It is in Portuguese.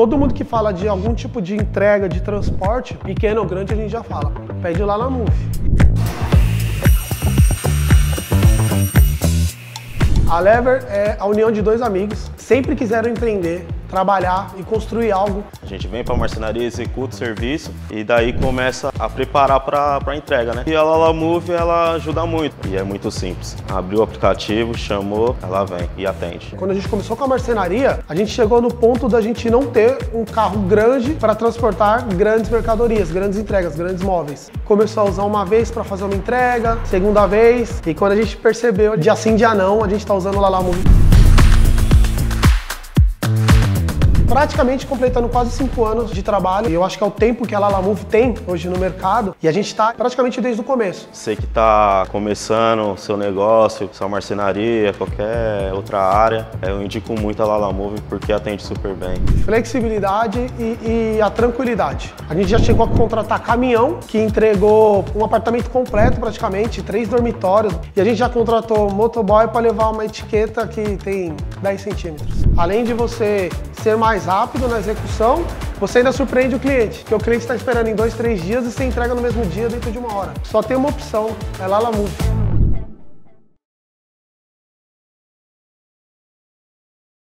todo mundo que fala de algum tipo de entrega, de transporte, pequeno ou grande, a gente já fala. Pede lá na Move. A Lever é a união de dois amigos, sempre quiseram empreender, trabalhar e construir algo. A gente vem para a marcenaria, executa o serviço e daí começa a preparar para a entrega, né? E a Lala Move, ela ajuda muito e é muito simples. Abriu o aplicativo, chamou, ela vem e atende. Quando a gente começou com a marcenaria, a gente chegou no ponto da gente não ter um carro grande para transportar grandes mercadorias, grandes entregas, grandes móveis. Começou a usar uma vez para fazer uma entrega, segunda vez, e quando a gente percebeu, dia sim, dia não, a gente está usando o Lala praticamente completando quase cinco anos de trabalho. E eu acho que é o tempo que a Lalamove tem hoje no mercado. E a gente está praticamente desde o começo. Você que está começando seu negócio, sua marcenaria, qualquer outra área, eu indico muito a Lalamove porque atende super bem. Flexibilidade e, e a tranquilidade. A gente já chegou a contratar caminhão que entregou um apartamento completo praticamente, três dormitórios. E a gente já contratou motoboy para levar uma etiqueta que tem 10 centímetros. Além de você ser mais rápido na execução, você ainda surpreende o cliente, que o cliente está esperando em dois, três dias e você entrega no mesmo dia dentro de uma hora. Só tem uma opção, é Lala Move.